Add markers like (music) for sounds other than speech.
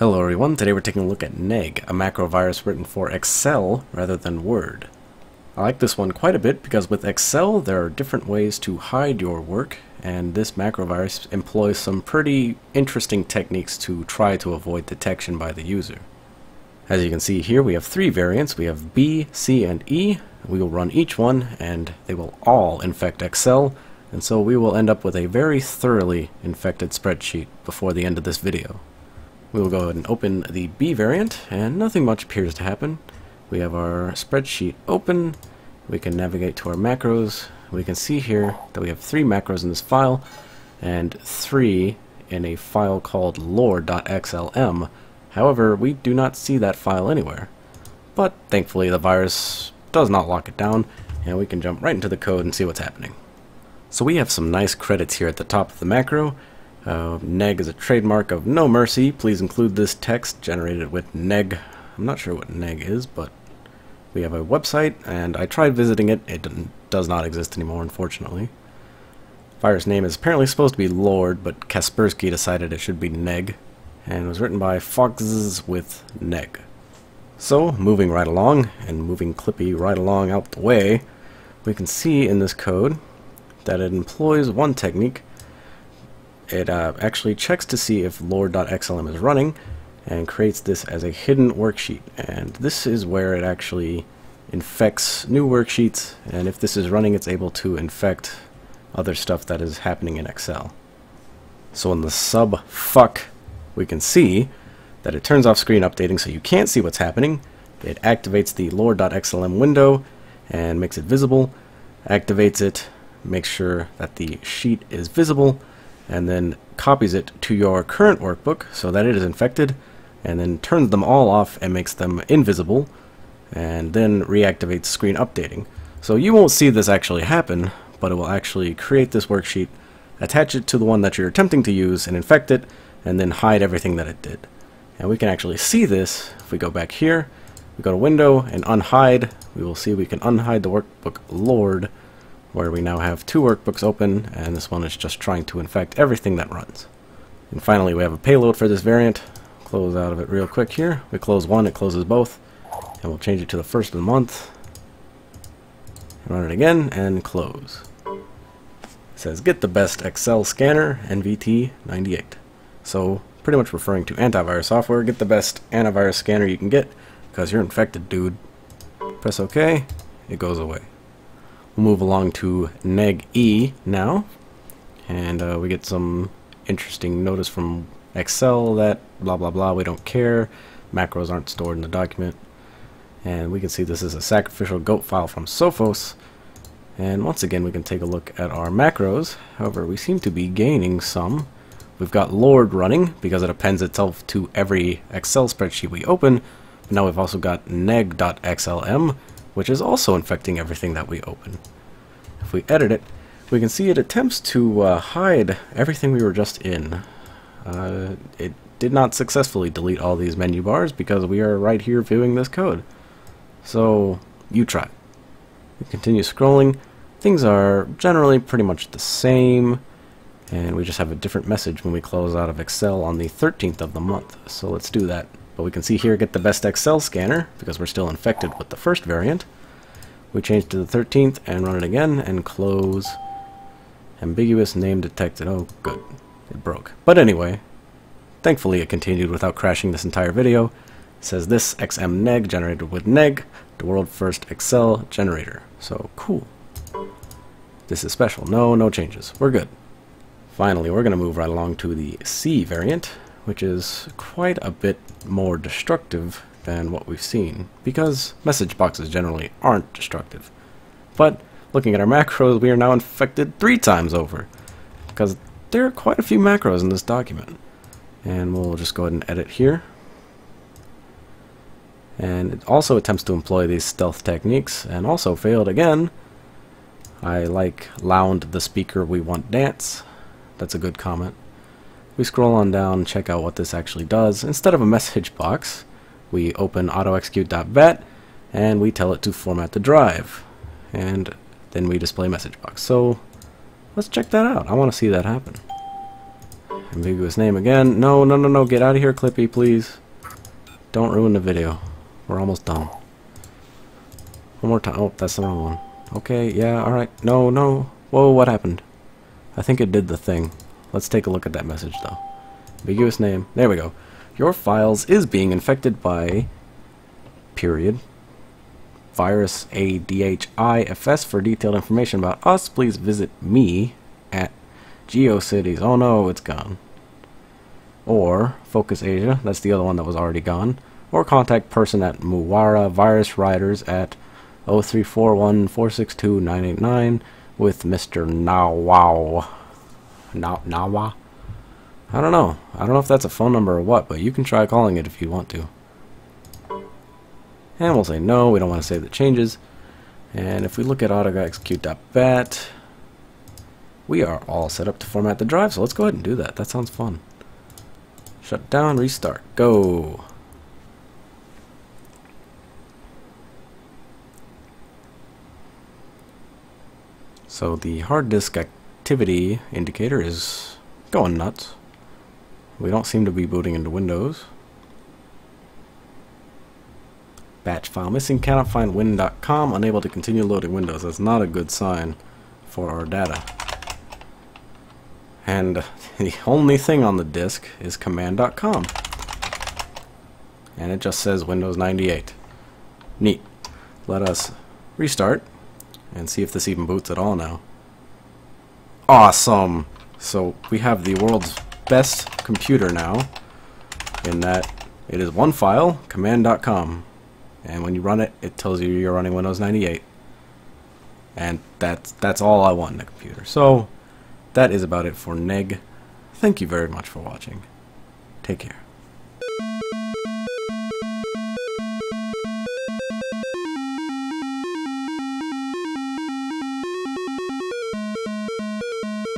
Hello everyone, today we're taking a look at Neg, a macro virus written for Excel rather than Word. I like this one quite a bit because with Excel there are different ways to hide your work and this macro virus employs some pretty interesting techniques to try to avoid detection by the user. As you can see here we have three variants, we have B, C, and E. We will run each one and they will all infect Excel and so we will end up with a very thoroughly infected spreadsheet before the end of this video. We will go ahead and open the B variant, and nothing much appears to happen. We have our spreadsheet open. We can navigate to our macros. We can see here that we have three macros in this file, and three in a file called lore.xlm. However, we do not see that file anywhere. But thankfully the virus does not lock it down, and we can jump right into the code and see what's happening. So we have some nice credits here at the top of the macro. Uh, neg is a trademark of No Mercy. Please include this text generated with neg. I'm not sure what neg is, but we have a website, and I tried visiting it. It does not exist anymore, unfortunately. Fire's name is apparently supposed to be Lord, but Kaspersky decided it should be neg, and was written by Foxes with neg. So, moving right along, and moving Clippy right along out the way, we can see in this code that it employs one technique it uh, actually checks to see if lore.xlm is running and creates this as a hidden worksheet. And this is where it actually infects new worksheets, and if this is running, it's able to infect other stuff that is happening in Excel. So in the sub fuck, we can see that it turns off screen updating so you can't see what's happening. It activates the lore.xlm window and makes it visible, activates it, makes sure that the sheet is visible, and then copies it to your current workbook so that it is infected and then turns them all off and makes them invisible and then reactivates screen updating. So you won't see this actually happen, but it will actually create this worksheet, attach it to the one that you're attempting to use and infect it, and then hide everything that it did. And we can actually see this if we go back here, we go to window and unhide, we will see we can unhide the workbook Lord where we now have two workbooks open, and this one is just trying to infect everything that runs. And finally, we have a payload for this variant. Close out of it real quick here. We close one, it closes both, and we'll change it to the first of the month. Run it again, and close. It says, get the best Excel scanner, NVT98. So, pretty much referring to antivirus software, get the best antivirus scanner you can get, because you're infected, dude. Press OK, it goes away. We'll move along to neg E now, and uh, we get some interesting notice from Excel that blah blah blah, we don't care, macros aren't stored in the document, and we can see this is a sacrificial goat file from Sophos, and once again we can take a look at our macros, however we seem to be gaining some. We've got Lord running because it appends itself to every Excel spreadsheet we open, but now we've also got neg.xlm, which is also infecting everything that we open. If we edit it, we can see it attempts to uh, hide everything we were just in. Uh, it did not successfully delete all these menu bars because we are right here viewing this code. So, you try. We continue scrolling. Things are generally pretty much the same, and we just have a different message when we close out of Excel on the 13th of the month. So let's do that. But we can see here get the best Excel scanner, because we're still infected with the first variant. We change to the 13th and run it again and close. Ambiguous name detected. Oh, good. It broke. But anyway, thankfully it continued without crashing this entire video. It says this XM neg generated with neg, the world first Excel generator. So cool. This is special. No, no changes. We're good. Finally, we're going to move right along to the C variant, which is quite a bit more destructive than what we've seen, because message boxes generally aren't destructive. But looking at our macros, we are now infected three times over, because there are quite a few macros in this document. And we'll just go ahead and edit here. And it also attempts to employ these stealth techniques, and also failed again. I like lound the speaker we want dance. That's a good comment. We scroll on down, check out what this actually does. Instead of a message box, we open autoexec.bat and we tell it to format the drive. And then we display message box. So let's check that out. I want to see that happen. Ambiguous name again. No, no, no, no. Get out of here, Clippy, please. Don't ruin the video. We're almost done. One more time. Oh, that's the wrong one. Okay, yeah, alright. No, no. Whoa, what happened? I think it did the thing. Let's take a look at that message, though. Ambiguous name. There we go. Your files is being infected by... Period. Virus ADHIFS. For detailed information about us, please visit me at GeoCities. Oh no, it's gone. Or Focus Asia. That's the other one that was already gone. Or contact person at Muwara Virus Riders at 0341462989 with Mr. Nawaw. Na Nawa? I don't know. I don't know if that's a phone number or what, but you can try calling it if you want to. And we'll say no, we don't want to save the changes. And if we look at autoexec.bat, we are all set up to format the drive, so let's go ahead and do that. That sounds fun. Shut down, restart, go. So the hard disk activity indicator is going nuts. We don't seem to be booting into Windows. Batch file missing, cannot find win.com, unable to continue loading Windows. That's not a good sign for our data. And (laughs) the only thing on the disk is command.com. And it just says Windows 98. Neat. Let us restart and see if this even boots at all now. Awesome! So we have the world's best computer now in that it is one file, command.com. And when you run it, it tells you you're running Windows 98. And that's, that's all I want in a computer. So that is about it for Neg. Thank you very much for watching. Take care.